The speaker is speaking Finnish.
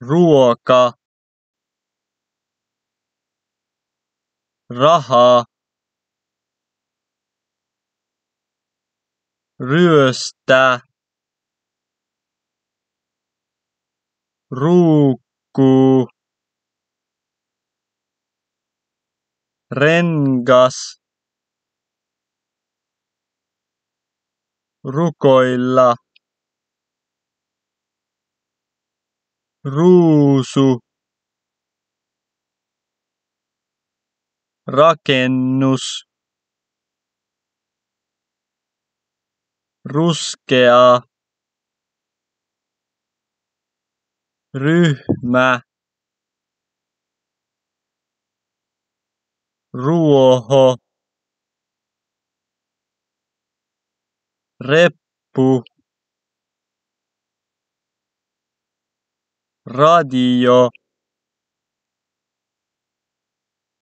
ruoka raha ryöstä ruukku rengas rukoilla ruusu. Rakennus. Ruskea. Ryhmä. Ruoho. Reppu radio